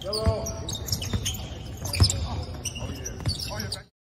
Yellow. Oh, yeah. Oh, yeah.